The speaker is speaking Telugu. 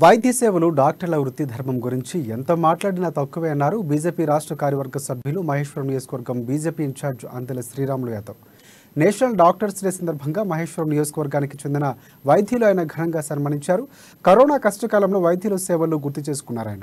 వైద్య సేవలు డాక్టర్ల వృత్తి ధర్మం గురించి ఎంత మాట్లాడినా తక్కువే అన్నారు బీజేపీ రాష్ట్ర కార్యవర్గ సభ్యులు మహేశ్వరం నియోజకవర్గం BJP incharge Anthela Sriramulu Yadav. National doctors day సందర్భంగా మహేశ్వరం నియోజకవర్గానికి చెందిన వైద్యులు ఆయన ఘనంగా సన్మానించారు. కరోనా కష్టకాలంలో వైద్యుల సేవలు గుర్తు చేసుకున్నారు ఆయన.